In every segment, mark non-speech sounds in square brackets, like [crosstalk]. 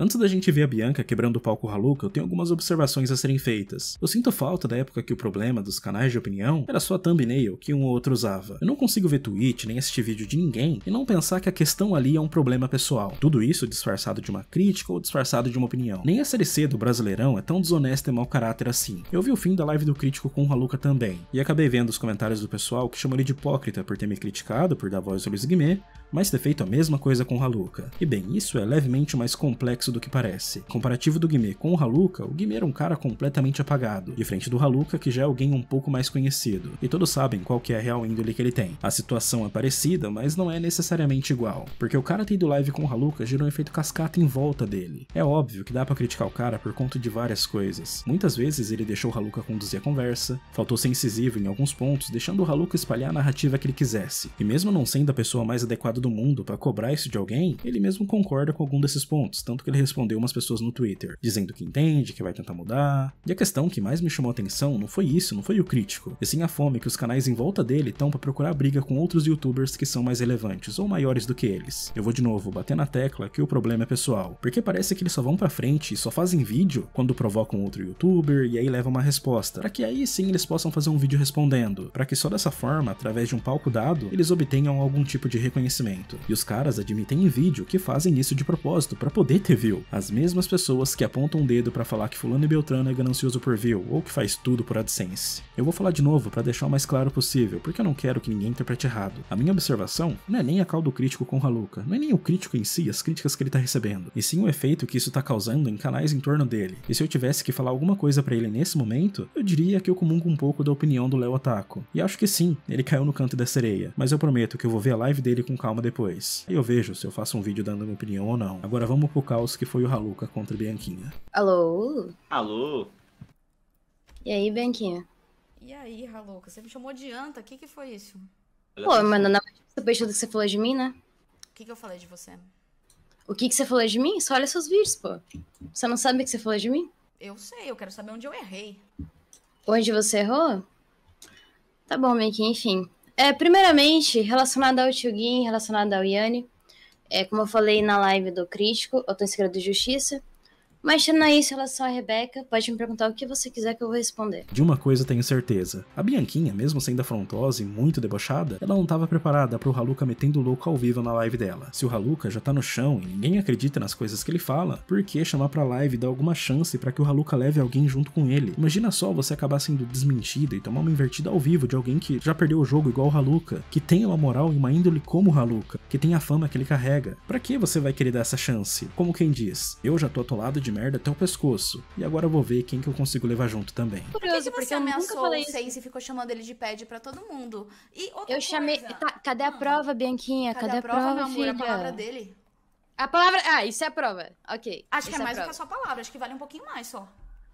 Antes da gente ver a Bianca quebrando o palco Haluka, eu tenho algumas observações a serem feitas. Eu sinto falta da época que o problema dos canais de opinião era só a thumbnail que um ou outro usava. Eu não consigo ver tweet nem assistir vídeo de ninguém e não pensar que a questão ali é um problema pessoal. Tudo isso disfarçado de uma crítica ou disfarçado de uma opinião. Nem a série C do Brasileirão é tão desonesta e mau caráter assim. Eu vi o fim da live do crítico com o Haluka também, e acabei vendo os comentários do pessoal que chamam ele de hipócrita por ter me criticado por dar voz ao Luiz Guimê, mas ter feito a mesma coisa com Haluka. E bem, isso é levemente mais complexo do que parece. Comparativo do Guimê com o Haluka, o Guimê era um cara completamente apagado, diferente do Haluka que já é alguém um pouco mais conhecido, e todos sabem qual que é a real índole que ele tem. A situação é parecida, mas não é necessariamente igual, porque o cara ter ido live com o Haluka gerou um efeito cascata em volta dele. É óbvio que dá para criticar o cara por conta de várias coisas. Muitas vezes ele deixou o Haluka conduzir a conversa, faltou ser incisivo em alguns pontos, deixando o Haluka espalhar a narrativa que ele quisesse. E mesmo não sendo a pessoa mais adequada do mundo para cobrar isso de alguém, ele mesmo concorda com algum desses pontos, tanto que ele respondeu umas pessoas no Twitter, dizendo que entende, que vai tentar mudar. E a questão que mais me chamou atenção não foi isso, não foi o crítico, e sim a fome que os canais em volta dele estão para procurar briga com outros youtubers que são mais relevantes ou maiores do que eles. Eu vou de novo bater na tecla que o problema é pessoal, porque parece que eles só vão para frente e só fazem vídeo quando provocam outro youtuber e aí levam uma resposta, para que aí sim eles possam fazer um vídeo respondendo, para que só dessa forma, através de um palco dado, eles obtenham algum tipo de reconhecimento. E os caras admitem em vídeo que fazem isso de propósito para poder ter view. As mesmas pessoas que apontam o dedo para falar que fulano e beltrano é ganancioso por view ou que faz tudo por AdSense. Eu vou falar de novo para deixar o mais claro possível, porque eu não quero que ninguém interprete errado. A minha observação não é nem a cal do crítico com Haluka, não é nem o crítico em si, as críticas que ele tá recebendo, e sim o efeito que isso tá causando em canais em torno dele. E se eu tivesse que falar alguma coisa para ele nesse momento, eu diria que eu comungo um pouco da opinião do Léo Otaku. E acho que sim, ele caiu no canto da sereia, mas eu prometo que eu vou ver a live dele com calma depois. Aí eu vejo se eu faço um vídeo dando minha opinião ou não. Agora vamos pro caos que foi o Haluka contra Bianquinha. Alô? Alô? E aí, Bianquinha? E aí, Haluka? Você me chamou de anta? O que, que foi isso? Pô, mano, na depois de tudo que você falou de mim, né? O que, que eu falei de você? O que, que você falou de mim? Só olha seus vídeos, pô. Você não sabe o que você falou de mim? Eu sei, eu quero saber onde eu errei. Onde você errou? Tá bom, Bianquinha, enfim. É, primeiramente, relacionado ao Tio Gui, relacionado ao Yanni, é, como eu falei na live do crítico, eu tô em segredo de justiça. Mas tirando isso, em relação à Rebeca, pode me perguntar o que você quiser que eu vou responder. De uma coisa tenho certeza. A Bianquinha, mesmo sendo afrontosa e muito debochada, ela não estava preparada pro Haluka metendo louco ao vivo na live dela. Se o Haluka já tá no chão e ninguém acredita nas coisas que ele fala, por que chamar pra live e dar alguma chance para que o Haluka leve alguém junto com ele? Imagina só você acabar sendo desmentida e tomar uma invertida ao vivo de alguém que já perdeu o jogo igual o Haluka, que tem uma moral e uma índole como o Haluka, que tem a fama que ele carrega. Pra que você vai querer dar essa chance? Como quem diz, eu já tô atolado de merda até o pescoço, e agora eu vou ver quem que eu consigo levar junto também. Por que, Curioso, que porque você eu nunca ameaçou falei o isso. Seis e ficou chamando ele de pad pra todo mundo? E outra Eu chamei. coisa, Tá, cadê a prova, Bianquinha? Cadê, Cadê, a prova, meu amor? filha? A palavra dele. A palavra. Ah, isso é a prova. Ok. Acho que isso é mais do a que a prova. sua palavra. Acho que vale um pouquinho mais só.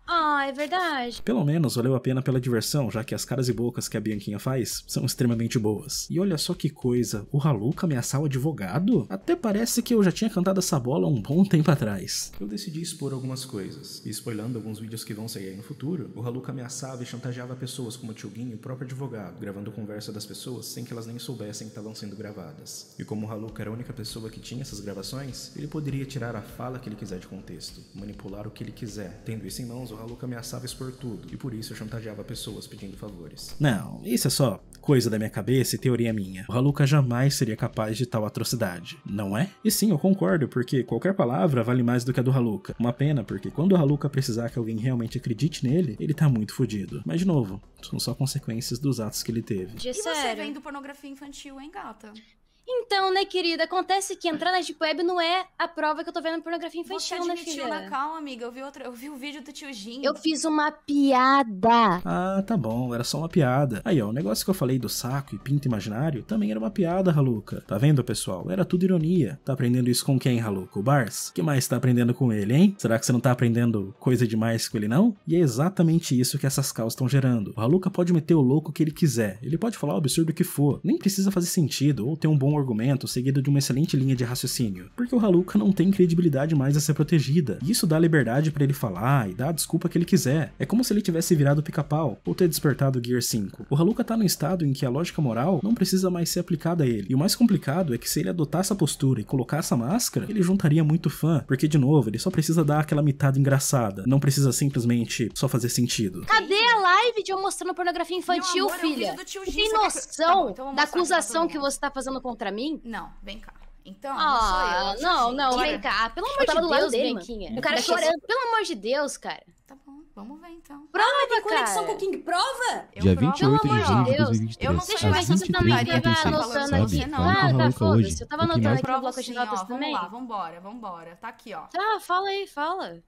Ah, é verdade. Pelo menos valeu a pena pela diversão, já que as caras e bocas que a Bianquinha faz são extremamente boas. E olha só que coisa, o Haluka ameaçar o advogado? Até parece que eu já tinha cantado essa bola um bom tempo atrás. Eu decidi expor algumas coisas, e spoilando alguns vídeos que vão sair aí no futuro, o Haluka ameaçava e chantageava pessoas como o Tio Gui e o próprio advogado, gravando conversa das pessoas sem que elas nem soubessem que estavam sendo gravadas. E como o Haluka era a única pessoa que tinha essas gravações, ele poderia tirar a fala que ele quiser de contexto, manipular o que ele quiser. Tendo isso em mãos, o Haluka ameaçava expor tudo, e por isso chantageava pessoas pedindo favores. Não, isso é só coisa da minha cabeça e teoria minha. O Haluka jamais seria capaz de tal atrocidade, não é? E sim, eu concordo, porque qualquer palavra vale mais do que a do Haluka. Uma pena, porque quando o Haluka precisar que alguém realmente acredite nele, ele tá muito fodido. Mas de novo, são só consequências dos atos que ele teve. De E você vendo pornografia infantil, hein, gata? Então, né, querida? Acontece que entrar na Deep Web não é a prova que eu tô vendo pornografia Você infantil, né, admitiu filha? na calma, amiga. Eu vi, outro, eu vi o vídeo do tio Jim. Eu fiz uma piada. Ah, tá bom, era só uma piada. Aí, ó, o negócio que eu falei do saco e pinto imaginário também era uma piada, Haluka. Tá vendo, pessoal? Era tudo ironia. Tá aprendendo isso com quem, Haluka? O Bars? que mais tá aprendendo com ele, hein? Será que você não tá aprendendo coisa demais com ele, não? E é exatamente isso que essas causas estão gerando. O Haluka pode meter o louco que ele quiser. Ele pode falar o absurdo que for. Nem precisa fazer sentido ou ter um bom bom argumento seguido de uma excelente linha de raciocínio, porque o Haluka não tem credibilidade mais a ser protegida, e isso dá liberdade para ele falar e dar a desculpa que ele quiser. É como se ele tivesse virado pica-pau ou ter despertado o Gear 5. O Haluka tá no estado em que a lógica moral não precisa mais ser aplicada a ele. E o mais complicado é que se ele adotar essa postura e colocar essa máscara, ele juntaria muito fã, porque de novo, ele só precisa dar aquela mitada engraçada, não precisa simplesmente só fazer sentido. Cadê a live de eu mostrando pornografia infantil, Meu amor, filha? tem noção Tá bom, então da acusação que você tá fazendo contra mim? Não, vem cá. Então, Ah, não sou eu. é o tio não, não, Bora. vem cá. Pelo amor Eu tava de do lado Deus, dele. O cara Tá chorando. Pelo amor de Deus, cara. Tá bom, vamos ver então. Prova, Tem conexão cara. com o King, prova! Eu Dia provo. 28 de Pelo amor junho de de Deus. 2023, Eu não às sei Deixa eu ver se você também 23 tava anotando aqui. você não. Ah, tá, foda-se. Eu tava o anotando mais- aqui no Prova bloco de notas também. Vamos lá, vambora, vambora. Tá aqui, ó. Tá, fala aí, fala.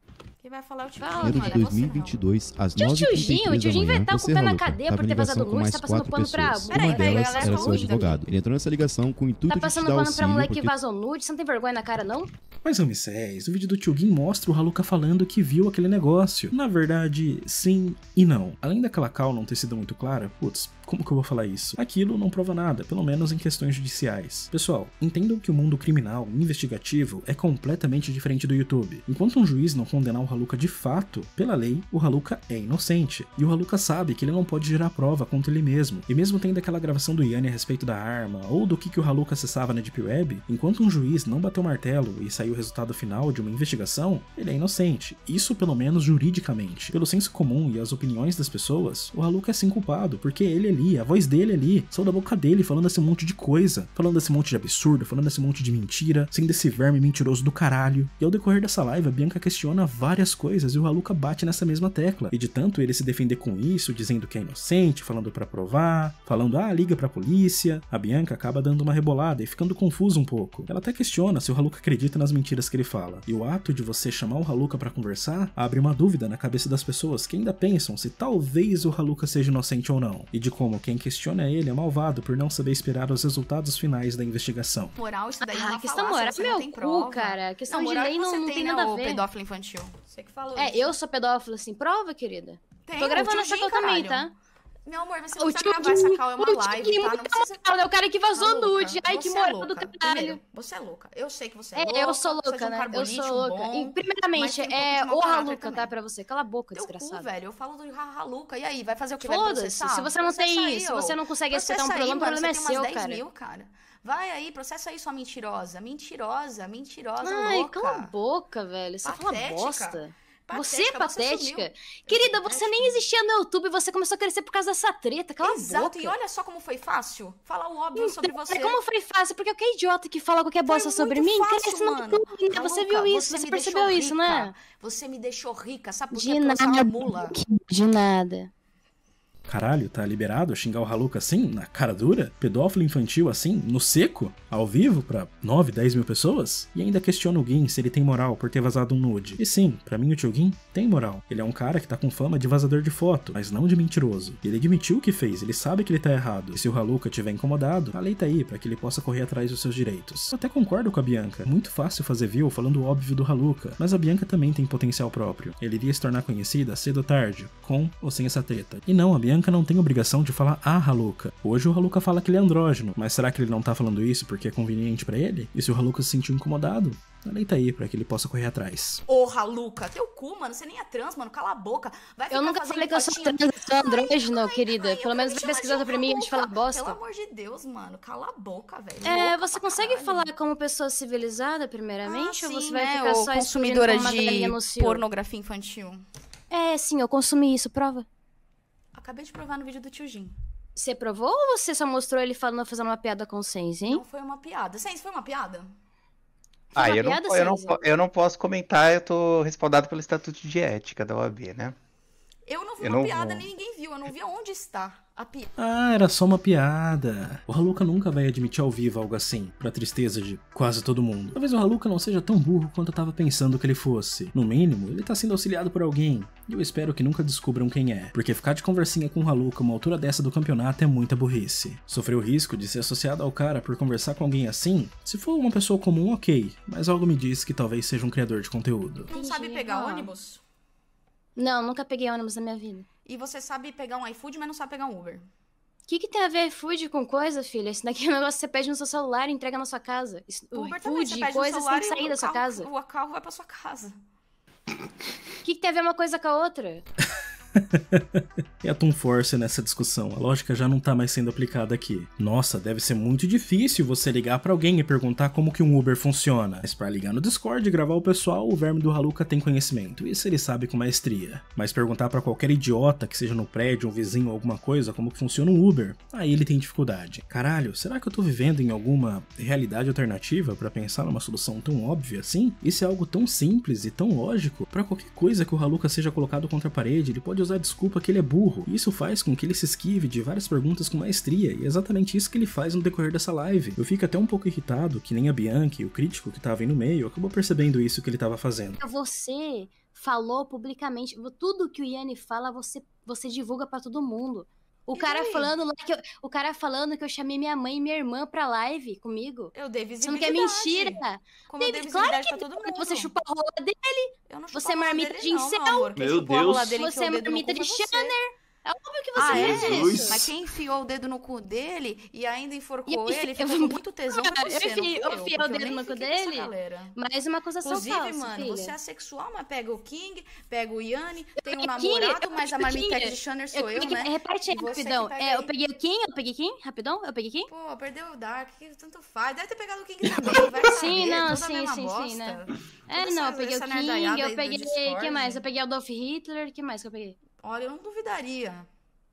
Quem vai falar é o tio Fala, de é não. 2022, às Tio 9 Tiozinho, o Tiozinho vai estar com o pé na cadeia por ter vazado nudes, tá passando pano pra- Peraí, Uma peraí, delas galera, era seu ouvindo advogado. Ele entrou nessa ligação com o intuito Tá de te passando dar pano pra auxílio moleque porque que vazou nude? Você não tem vergonha na cara, não? Mas Ramsés, o vídeo do Tio Gin mostra o Haluka falando que viu aquele negócio. Na verdade, sim e não. Além daquela cal não ter sido muito clara, putz, como que eu vou falar isso? Aquilo não prova nada, pelo menos em questões judiciais. Pessoal, entendam que o mundo criminal e investigativo é completamente diferente do YouTube. Enquanto um juiz não condenar o Haluka de fato, pela lei, o Haluka é inocente. E o Haluka sabe que ele não pode gerar prova contra ele mesmo. E mesmo tendo aquela gravação do Yanni a respeito da arma, ou do que, que o Haluka acessava na Deep Web, enquanto um juiz não bateu o martelo e saiu o resultado final de uma investigação, ele é inocente. Isso pelo menos juridicamente. Pelo senso comum e as opiniões das pessoas, o Haluka é sim culpado, porque ele ali, a voz dele ali, saiu da boca dele falando esse monte de coisa, falando esse monte de absurdo, falando esse monte de mentira, sendo esse verme mentiroso do caralho. E ao decorrer dessa live, a Bianca questiona várias coisas e o Haluka bate nessa mesma tecla. E de tanto ele se defender com isso, dizendo que é inocente, falando pra provar, falando, ah, liga pra polícia, a Bianca acaba dando uma rebolada e ficando confusa um pouco. Ela até questiona se o Haluka acredita nas mentiras que ele fala. E o ato de você chamar o Haluka pra conversar abre uma dúvida na cabeça das pessoas que ainda pensam se talvez o Haluka seja inocente ou não. E de como quem questiona ele é malvado por não saber esperar os resultados finais da investigação. Moral, isso daí é Ah, uma questão moral você meu não cu, prova. cara. Questão de moral lei não- não tem nada a ver. pedófilo infantil. Você que falou É, isso. eu sou pedófilo, assim. Prova, querida. Tem, Tô gravando essa também, tá? Meu amor, você O não precisa tio gravar essa cal, é o uma live, tá? Não precisa... É o cara que vazou Tá louca. nude. Ai, que Você é moral do louca. caralho. Você é louca. Eu sei que você é, É, louca. eu sou é louca, um né? Eu sou louca. bom, E, primeiramente, um é o Haluka, também. tá? Pra você. Cala a boca, Teu cu, desgraçado. velho. Eu falo do Haluca. E aí, vai fazer o que? Foda-se. Se você não tem isso, se ô. você não consegue aceitar um problema, o problema é seu, umas 10 cara. mil, cara. Vai aí, processa aí, sua mentirosa. Mentirosa, mentirosa, Ai, louca. cala a boca, velho. Você fala Patética. Você é Patética, você. Querida, você nem existia no YouTube, você começou a crescer por causa dessa treta. Cala Exato, boca. e olha só como foi fácil. Falar o óbvio sobre você. É como foi fácil, porque qualquer idiota que fala qualquer bosta sobre mim, fácil, mano. YouTube. né? Você viu isso, você me percebeu isso, rica. né? Você me deixou rica, sabe por De quê? Porque uma nada. mula. De nada. Caralho, tá liberado xingar o Haluka assim, na cara dura? Pedófilo infantil assim, no seco? Ao vivo, pra 9, 10 mil pessoas? E ainda questiona o Gin se ele tem moral por ter vazado um nude. E sim, pra mim o tio Gin tem moral. Ele é um cara que tá com fama de vazador de foto, mas não de mentiroso. Ele admitiu o que fez, ele sabe que ele tá errado. E se o Haluka tiver incomodado, a lei tá aí pra que ele possa correr atrás dos seus direitos. Eu até concordo com a Bianca. É muito fácil fazer view falando o óbvio do Haluka, mas a Bianca também tem potencial próprio. Ele iria se tornar conhecida cedo ou tarde, com ou sem essa treta. E não, a Bianca não tem obrigação de falar a Haluka. Hoje o Haluka fala que ele é andrógeno, mas será que ele não tá falando isso porque é conveniente pra ele? E se o Haluka se sentiu incomodado? A lei tá aí pra que ele possa correr atrás. Porra, Luca, teu cu, mano. Você nem é trans, mano. Cala a boca. Vai Eu nunca falei que eu sou trans, eu sou andrógeno, Ai, querida. ai, Pelo menos me vai pesquisar sobre mim antes de falar bosta. Pelo amor de Deus, mano. Cala a boca, velho. É, Louca você pra consegue caralho. falar como pessoa civilizada, primeiramente? Ah, ou você sim, vai né, ficar ô, só consumidora de pornografia infantil? É, sim, eu consumi isso, prova. Acabei de provar no vídeo do tio Jim. Você provou ou você só mostrou ele falando, fazendo uma piada com o Sense, hein? Não foi uma piada. Sense, foi uma piada? Foi Ah, uma eu não, piada, eu, não, Sense? po- eu não posso comentar, eu tô respaldado pelo Estatuto de Ética da OAB, né? Eu não vi Eu uma não piada, vou. nem ninguém viu. Eu não vi aonde está a piada. Ah, era só uma piada. O Haluka nunca vai admitir ao vivo algo assim, pra tristeza de quase todo mundo. Talvez o Haluka não seja tão burro quanto eu tava pensando que ele fosse. No mínimo, ele tá sendo auxiliado por alguém. E eu espero que nunca descubram quem é, porque ficar de conversinha com o Haluka uma altura dessa do campeonato é muita burrice. Sofrer o risco de ser associado ao cara por conversar com alguém assim? Se for uma pessoa comum, ok, mas algo me diz que talvez seja um criador de conteúdo. Não sabe pegar ônibus? Não, nunca peguei ônibus na minha vida. E você sabe pegar um iFood, mas não sabe pegar um Uber. O que, que tem a ver iFood com coisa, filha? Esse daqui é um negócio que você pede no seu celular e entrega na sua casa. Isso- O Uber também, você iFood, pede no coisa, você celular tem que sair da sua carro- casa. O carro vai pra sua casa. O que, que tem a ver uma coisa com a outra? E a Toon Force nessa discussão? A lógica já não tá mais sendo aplicada aqui. Nossa, deve ser muito difícil você ligar pra alguém e perguntar como que um Uber funciona. Mas pra ligar no Discord e gravar o pessoal, o verme do Haluka tem conhecimento. Isso ele sabe com maestria. Mas perguntar pra qualquer idiota que seja no prédio, um vizinho ou alguma coisa, como que funciona um Uber, aí ele tem dificuldade. Caralho, será que eu tô vivendo em alguma realidade alternativa pra pensar numa solução tão óbvia assim? Isso é algo tão simples e tão lógico. Pra qualquer coisa que o Haluka seja colocado contra a parede, ele pode usar a desculpa que ele é burro. E isso faz com que ele se esquive de várias perguntas com maestria, e é exatamente isso que ele faz no decorrer dessa live. Eu fico até um pouco irritado que nem a Bianchi, o crítico que tava aí no meio, acabou percebendo isso que ele tava fazendo. Você falou publicamente. Tudo que o Yanni fala, você, você divulga pra todo mundo. O cara falando lá que eu, o cara falando que eu chamei minha mãe e minha irmã pra live comigo. Eu dei Você não quer visibilidade. mentira? Como eu dei claro visibilidade pra todo mundo. Você chupa a rola dele. Eu não Você é marmita de incel. meu Deus. Você é marmita de. Shanner. É óbvio que você Ah, fez é? Jesus. Mas quem enfiou o dedo no cu dele e ainda enforcou E eu ele, ficou com muito tesão eu você, eu eu, enfiei o eu dedo no cu com dele. Mais uma acusação Inclusive, falsa, mano, filha. você é assexual, mas pega o King, pega o Yanni, tem um King, namorado, eu mas a marmitex King. de Shanner Eu sou eu, peguei- né? Repete aí, rapidão. É, eu peguei o Kim, eu peguei quem? Rapidão, eu peguei quem? Pô, perdeu o Dark, que tanto faz. Deve ter pegado o King também, vai saber. Sim, não, sim, sim, sim, né? É, não, eu peguei o King, eu peguei. Que mais? Eu peguei o Adolf Hitler, que mais que eu peguei? Olha, eu não duvidaria.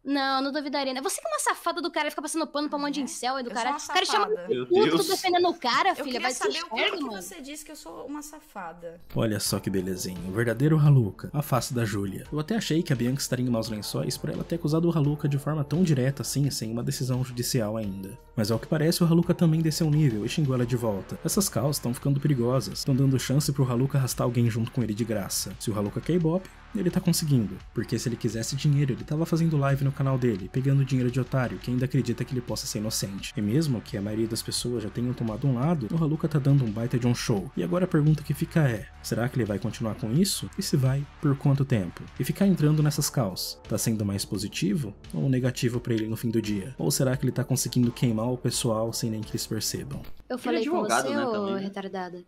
Não, não duvidaria, né? Você que é uma safada do cara, fica passando pano pra um monte de incel aí do Eu cara. sou uma O cara chama puto, defendendo o cara, Eu filha. Vai se saber o que, enxerga, que você disse que eu sou uma safada. Olha só que belezinha, o verdadeiro Haluka, a face da Júlia. Eu até achei que a Bianca estaria em maus lençóis por ela ter acusado o Haluka de forma tão direta assim, sem uma decisão judicial ainda. Mas ao que parece, o Haluka também desceu um nível e xingou ela de volta. Essas calls estão ficando perigosas, estão dando chance pro Haluka arrastar alguém junto com ele de graça. Se o Haluka quer ibope, ele tá conseguindo. Porque se ele quisesse dinheiro, ele tava fazendo live no canal dele, pegando dinheiro de otário que ainda acredita que ele possa ser inocente. E mesmo que a maioria das pessoas já tenham tomado um lado, o Haluka tá dando um baita de um show. E agora a pergunta que fica é: será que ele vai continuar com isso? E se vai, por quanto tempo? E ficar entrando nessas calls, tá sendo mais positivo ou negativo pra ele no fim do dia? Ou será que ele tá conseguindo queimar o pessoal sem nem que eles percebam? Eu falei com advogado, você, né, ô também, né? retardada.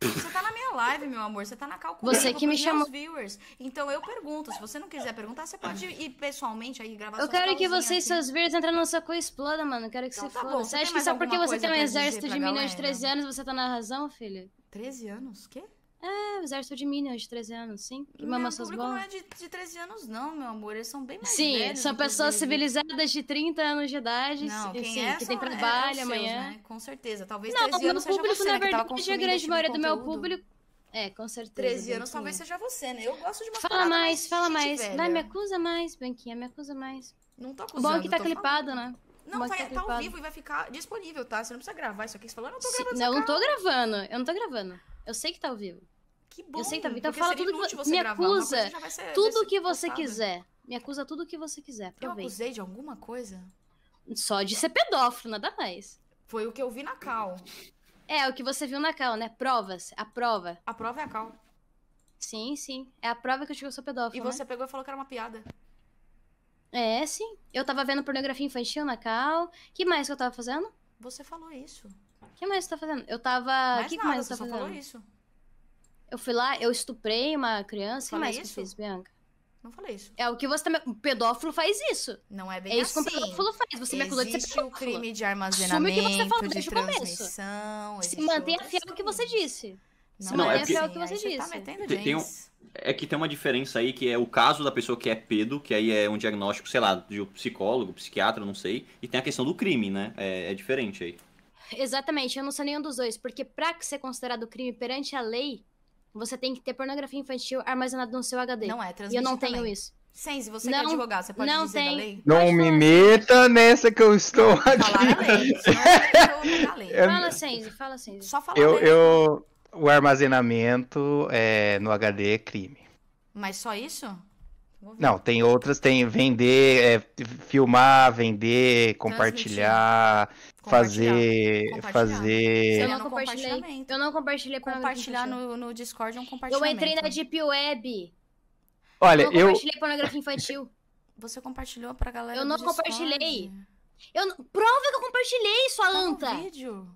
Você tá na minha live, meu amor. Você tá na cal Você que me meus viewers. Então eu pergunto. Se você não quiser perguntar, você pode ir pessoalmente aí gravar Eu quero que você e aqui. seus viewers entrem seu cu e exploda, mano. Eu quero que Então você tá foda. bom, Você acha que só porque você tem um coisa exército de minions de galera? 13 anos você tá na razão, filha? 13 anos? Quê? É, o exército de minions de 13 anos, sim. Que mama suas público não bolas. é de, de 13 anos, não, meu amor. Eles são bem mais Sim, velhos, são pessoas inclusive. civilizadas de 30 anos de idade, Não, sim, quem sim, é que tem é- é trabalho os seus, amanhã. né? Com certeza. Talvez Não, 13 o meu anos seja público, você, na né? que tava verdade, a grande maioria do meu público. É, com certeza. 13 anos talvez seja você, né? Eu gosto de uma Fala mais, fala mais. Vai, Vai, me acusa mais, Bianquinha, me acusa mais. Não tô O acusando. bom é que tá clipado, falando. né? Não, Bom tá, tá tá ao vivo e vai ficar disponível, tá? Você não precisa gravar isso aqui. Você falou, eu não tô Sim, gravando não, eu não essa tô gravando, eu não tô gravando. Eu sei que tá ao vivo. Que bom. Eu sei que tá- então porque fala seria tudo que você me acusa. ser- Tudo que você quiser. Me acusa tudo que você quiser. Eu acusei de alguma coisa? Só de ser pedófilo, nada mais. Foi o que eu vi na Cal. É, o que você viu na cal, né? Provas. A prova. A prova é a Cal. Sim, sim. É a prova que eu digo que eu sou pedófilo. E né? você pegou e falou que era uma piada. É, sim. Eu tava vendo pornografia infantil na cal. que mais que eu tava fazendo? Você falou isso. Que mais você tá fazendo? Eu tava. Mais O que, que nada, mais você só tava falou fazendo? isso. Eu fui lá, eu estuprei uma criança. O que mais que eu isso? fiz, Bianca? Não falei isso. É o que você também. O pedófilo faz isso. Não é bem É isso que um assim. pedófilo faz. Você me acusou de ser Existe o pedófilo. crime de Assume o que você armazenamento, falou de desde o começo. transmissão. Se mantenha fiel ao que você disse. Se Não, é mantenha porque- fiel ao que Aí você Tá disse. metendo Tem- tem um-. É que tem uma diferença aí, que é o caso da pessoa que é pedo, que aí é um diagnóstico, sei lá, de um psicólogo, psiquiatra, não sei. E tem a questão do crime, né? É, é diferente aí. Exatamente, eu não sou nenhum dos dois, porque pra ser considerado crime perante a lei, você tem que ter pornografia infantil armazenada no seu HD. Não é, e eu não tenho também. isso. Sense, você Não, que é advogado, você pode não dizer tem. da lei? Não me meta nessa que eu estou Falar a aqui. lei. [laughs] a lei. Eu- Fala, Sense, fala, Sense. Só falar Eu, eu, o armazenamento é, no HD é crime. Mas só isso? Não, tem outras, tem vender, é, filmar, vender, compartilhar, fazer, Compartilhar. fazer. Eu não no compartilhei. compartilhamento. Eu não compartilhei pornografia Compartilhar no, no Discord é um Eu compartilhamento. entrei na Deep Web. Olha, eu não eu, compartilhei pornografia infantil. [laughs] Você compartilhou pra galera Eu não compartilhei. Eu não- Prova que eu compartilhei, sua Tá no anta! vídeo.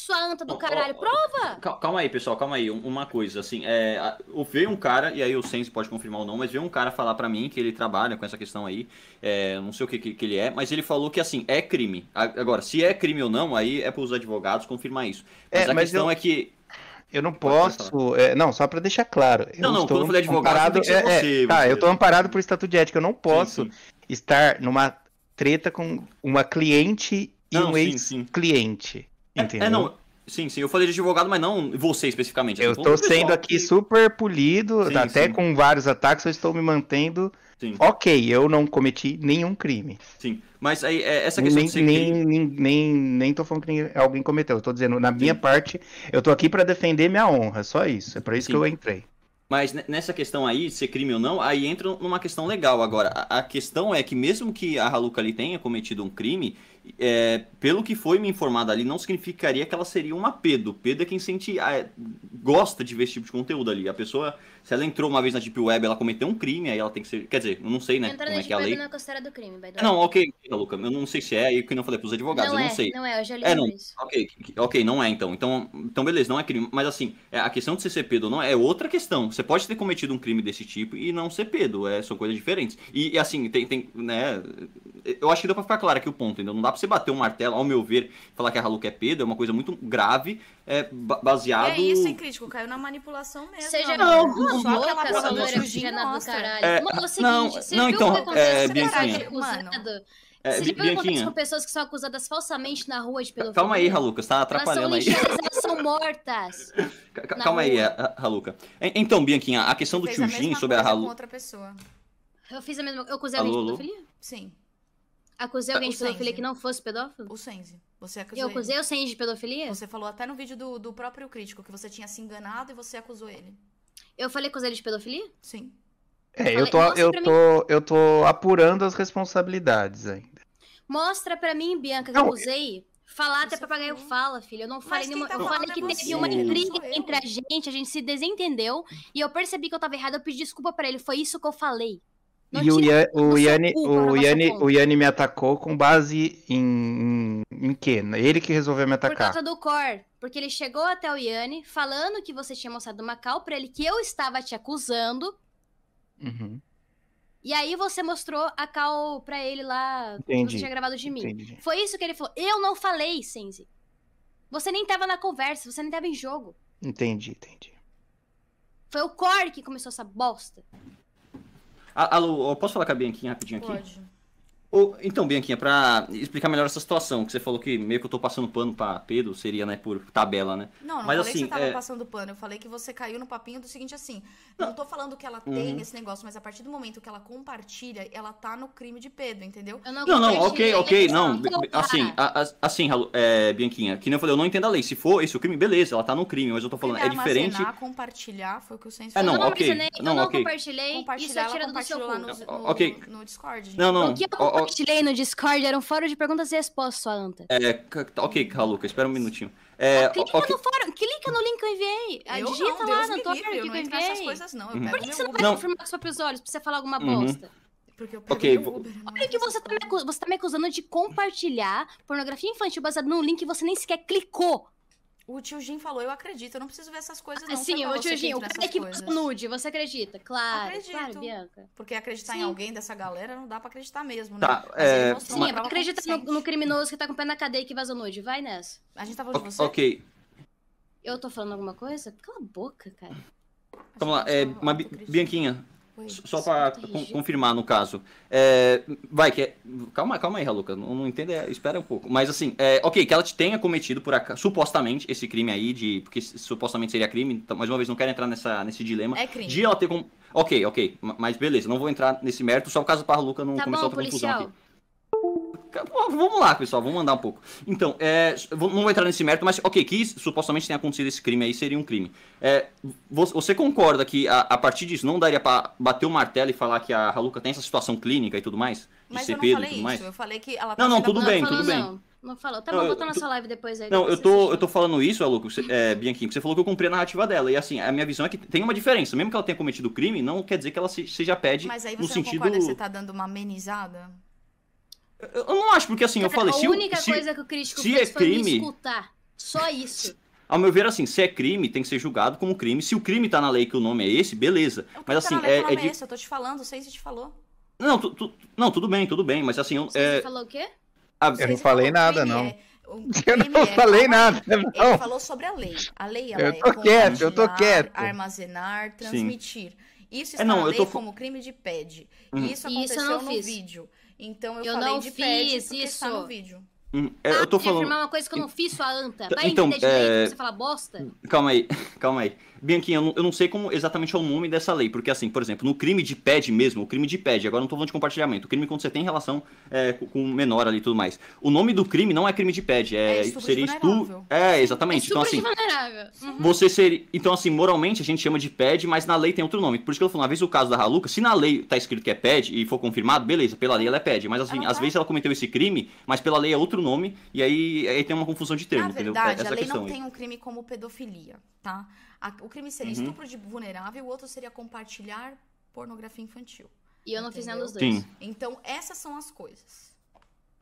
Sua anta do caralho, prova! Cal- Calma aí, pessoal, calma aí. Um- Uma coisa, assim, é, veio um cara, e aí o Sense pode confirmar ou não, mas veio um cara falar pra mim que ele trabalha com essa questão aí, é, não sei o que, que, que ele é, mas ele falou que, assim, é crime. Agora, se é crime ou não, aí é pros advogados confirmar isso. Mas É, a mas questão eu- é que... Eu não posso. é, não, só pra deixar claro. eu Não, não, estou quando eu falei advogado, amparado- é, é, você, Tá, você. eu tô amparado por estatuto de ética. Eu não posso Sim, sim. estar numa treta com uma cliente e Não, um ex-cliente. Entendeu? É, não, sim, sim, eu falei de advogado, mas não você especificamente. Eu tô sendo aqui que- super polido, Sim, até sim. com vários ataques, eu estou me mantendo. Sim, Ok, eu não cometi nenhum crime. sim. Mas aí, é, essa questão Nem, de ser nem, crime... nem, nem, nem tô falando que alguém cometeu. Eu tô dizendo, na minha parte, eu tô aqui pra defender minha honra, só isso. É pra isso Sim. que eu entrei. Mas ne- nessa questão aí, ser crime ou não, aí entra numa questão legal. Agora, a, a questão é que mesmo que a Haluka ali tenha cometido um crime, é, pelo que foi me informado ali, não significaria que ela seria uma pedo. Pedo é quem sente, ah, gosta de ver esse tipo de conteúdo ali. A pessoa, se ela entrou uma vez na Deep Web, ela cometeu um crime, aí ela tem que ser... Quer dizer, eu não sei, né, Entrar como é que é a lei. Na costeira do crime, by the way. Não, ok, Haluka, eu não sei se é, e que eu não falei pros advogados, não eu é, não sei. não é, eu já li É, não. isso. Ok, ok, não é então. Então, então beleza, não é crime. Mas assim, é, a questão de ser pedo ou não é outra questão. Você pode ter cometido um crime desse tipo e não ser pedo, é, são coisas diferentes. E, e, assim, tem, tem, né, eu acho que deu pra ficar claro aqui o ponto, entendeu? Não dá pra você bater um martelo, ao meu ver, falar que a Haluka é pedo, é uma coisa muito grave, é, ba- baseado... É isso, hein, crítico? Caiu na manipulação mesmo. Seja amor. não, Só aquela boca, prova sua do loira do caralho. É, Mano, é o seguinte, não, você não, viu então, o que acontece é, Bianquinha. acusadas? É, Você Bi- viu o que acontece com pessoas que são acusadas falsamente na rua de pedofilia? calma aí, Haluka, você tá Elas são atrapalhando aí. lixadas, elas são mortas. [laughs] Calma aí, rua. é, Haluka. En- Então, Bianquinha, a questão do Fez tio a Jin mesma sobre a coisa com Haluka... outra pessoa. Eu fiz a mesma Eu acusei de alô? pedofilia? Sim, Acusei alguém O de pedofilia Senzi. que não fosse pedófilo? o Senzi. Você acusou Eu ele. acusei o Senji de pedofilia? Você falou até no vídeo do, do próprio crítico que você tinha se enganado e você acusou ele. Eu falei acusei ele de pedofilia? Sim. É, Eu eu tô, eu tô, eu tô apurando as responsabilidades ainda. Mostra pra mim, Bianca, que Não, eu acusei. Falar até papagaio falou. fala, filho. Eu não falei nenhuma. tá eu falei é que teve uma intriga entre a gente, a gente se desentendeu. E eu percebi que eu tava errada, eu pedi desculpa pra ele. Foi isso que eu falei. Não e o, Ian- o, Yanni, o, Yanni, o Yanni me atacou com base em, em, em quê? Ele que resolveu me Por atacar. causa do core. Porque ele chegou até o Yanni falando que você tinha mostrado uma cal pra ele, que eu estava te acusando. Uhum, E aí você mostrou a cal pra ele lá que Entendi, você tinha gravado de mim. entendi. Foi isso que ele falou. Eu não falei, Senzi. Você nem tava na conversa, você nem tava em jogo. Entendi, entendi. Foi o core que começou essa bosta. Alô, posso falar com a Bianquinha rapidinho aqui? Pode. Ô, então, Bianquinha, pra explicar melhor essa situação, que você falou que meio que eu tô passando pano pra Pedro, seria, né, por tabela, né? Não, não Mas, falei assim, que você tava é- passando pano. Eu falei que você caiu no papinho do seguinte assim. Não tô falando que ela tem Uhum. esse negócio, mas a partir do momento que ela compartilha, ela tá no crime de Pedro, entendeu? Eu Não, não, compartilhei, ok, ok, ele não, falou, b- assim, a- a- assim, é, Bianquinha, que nem eu falei, eu não entendo a lei, se for esse o crime, beleza, ela tá no crime, mas eu tô falando, é Crime diferente... compartilhar, foi o que o Senso É, não, eu não ok, armazenei, eu não, não ok. compartilhei. Isso é tirado do seu cu. no, no, Ok. no Discord. Não, não, O que no Discord era um fórum de perguntas e respostas, sua anta. é, tá, ok, Raluca, espera um minutinho. É, clica ok, no fórum, clica no link que eu enviei. Ah, Eu Digita não, lá Deus no Twitter eu que não eu enviei. coisas não. Eu Uhum. Por que você não vai confirmar com os próprios olhos pra você falar alguma Uhum. bosta? porque eu pego Ok, meu vou- Uber. Olha que você tá, me você tá me acusando de compartilhar pornografia infantil baseada num link que você nem sequer clicou. O tio Jim falou, eu acredito, eu não preciso ver essas coisas não. Assim, Foi pra o tio Gil, o cara nessas que postou nude, você acredita? Claro, Acredito. claro, Bianca. Porque acreditar em Sim. alguém dessa galera não dá pra acreditar mesmo, né? Tá, é, Sim, uma é pra prova acreditar no, no criminoso que tá com o pé na cadeia e que vazou nude. Vai nessa. A gente tá falando de você? ok, Eu tô falando alguma coisa? Cala a boca, cara. vamos lá, é, uma Bi- Bianquinha, Oi. só rígido. confirmar no caso. É, vai, que é, calma, calma aí, Raluca, não, não entende, é, espera um pouco. Mas assim, é, ok, que ela te tenha cometido por acaso, supostamente, esse crime aí, de, porque supostamente seria crime, então, mais uma vez, não quero entrar nessa, nesse dilema. É crime. De ela ter com... Ok, ok, ma- mas beleza, não vou entrar nesse mérito, só por causa pra Luca não Tá começar bom, outra confusão policial. aqui. Vamos lá, pessoal, vamos andar um pouco. Então, é, não vou entrar nesse mérito, mas ok, que supostamente tenha acontecido esse crime aí, seria um crime. É, vo- você concorda que a, a partir disso não daria pra bater o martelo e falar que a Haluca tem essa situação clínica e tudo mais? De Mas ser eu não Pedro e falei tudo isso, mais? eu falei que ela tá Não, não, sendo tudo não bem, tudo bem. Não, não falou. Tá Não, bom, eu- bota na sua live depois aí. Não, eu tô, eu tô falando isso, Aluco, é, Bianquinho, porque você falou que eu cumpri a narrativa dela. E assim, a minha visão é que tem uma diferença. Mesmo que ela tenha cometido crime, não quer dizer que ela se- seja pede Mas aí no você sentido. não concorda que você tá dando uma amenizada? Eu não acho, porque assim, eu falei, a se, o- única se- coisa que o crítico se fez é foi me crime- escutar. Só isso. ao meu ver, assim, se é crime, tem que ser julgado como crime. Se o crime tá na lei que o nome é esse, beleza. O Mas tá assim, na lei é, é nome de... esse, eu tô te falando, o Sense te falou. Não, tu- tu- não, tudo bem, tudo bem, mas assim, eu- Você é, falou o quê? a- Eu não falei nada, crime não. é- o [laughs] Eu crime não é- falei aí. nada, Ele não. falou sobre a lei. A lei, ela Eu é tô quieto, eu tô quieto. armazenar, transmitir. Isso está É, não, na eu lei tô- como crime de pad. Hum. E isso isso eu aconteceu não no fiz. vídeo. Então eu, Eu falei não de fiz porque isso. está no vídeo. hum, é, eu tô falando. afirmar uma coisa que eu não fiz, sua anta. Vai Então, entender direito, é- você fala bosta. Calma aí, [laughs] calma aí. Bianquinha, eu não, eu não sei como exatamente é o nome dessa lei, porque assim, por exemplo, no crime de pad mesmo, o crime de pad, agora não tô falando de compartilhamento, o crime quando você tem relação é, com um menor ali e tudo mais. O nome do crime não é crime de pad, é, É estupro seria estupro. É, exatamente. então super assim. Uhum. você seria. Então, assim, moralmente a gente chama de pad, mas na lei tem outro nome. Por isso que eu falo, uma vez o caso da Haluca, se na lei tá escrito que é pad e for confirmado, beleza, pela lei ela é pad. Mas assim, às tá. vezes ela cometeu esse crime, mas pela lei é outro nome, e aí, aí tem uma confusão de termo, Na entendeu? verdade, Essa a é lei questão não tem um crime como pedofilia, tá? A- o crime seria Uhum. estupro de vulnerável, o outro seria compartilhar pornografia infantil. E eu não fiz nada dos Entendeu? dois. Sim. Então, essas são as coisas.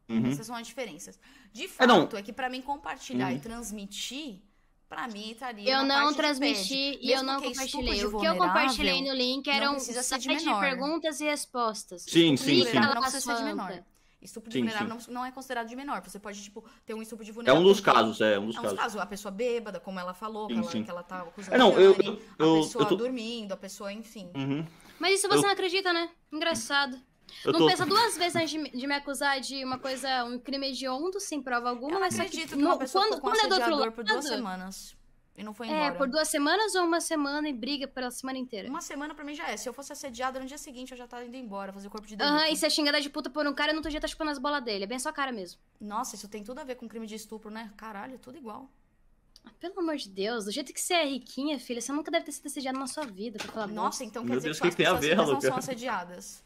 Uhum. Essas são as diferenças. De É, fato, não. é, que pra mim compartilhar Uhum. e transmitir, pra mim entraria Eu não transmiti e eu não é compartilhei. O que eu compartilhei no link não era um site de perguntas e respostas. Sim, sim, sim. não precisa ser de menor. Estupro de Sim, vulnerável sim. Não, não é considerado de menor. Você pode, tipo, ter um estupro de É vulnerável. um dos casos, é um dos É um casos. casos, a pessoa bêbada, como ela falou, que, Sim, ela, sim. que ela tá acusando É, não, eu- eu- a eu- pessoa eu tô- dormindo, a pessoa, enfim. Uhum. Mas isso você Eu- não acredita, né? Engraçado. Eu não tô- pensa duas vezes antes de, me- de me acusar de uma coisa, um crime hediondo, sem prova alguma, Eu não mas só acredito que no- uma pessoa quando, ficou com quando é do outro lado, por duas semanas e não foi é, embora. por duas semanas ou uma semana e briga pela semana inteira. Uma semana pra mim já é. Se eu fosse assediada no dia seguinte, eu já tava indo embora, fazer corpo de delito. Aham, e se é xingada de puta por um cara, no outro dia tá chupando as bolas dele. É bem sua cara mesmo. Nossa, isso tem tudo a ver com crime de estupro, né? Caralho, tudo igual. Ah, Pelo amor de Deus, do jeito que você é riquinha, filha, você nunca deve ter sido assediada na sua vida, pra falar Nossa, então quer Meu dizer Deus, que, que as que tem a pessoas ver, ricas não são assediadas.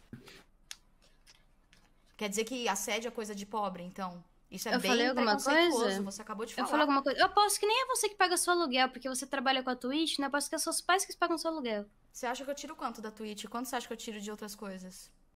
Quer dizer que assédio é coisa de pobre, então? Isso é Eu bem falei alguma coisa? você acabou de Eu falar. falo alguma coisa. Eu aposto que nem é você que paga seu aluguel, porque você trabalha com a Twitch, né? Eu aposto que é seus pais que pagam seu aluguel. Você acha que eu tiro quanto da Twitch? Quanto você acha que eu tiro de outras coisas?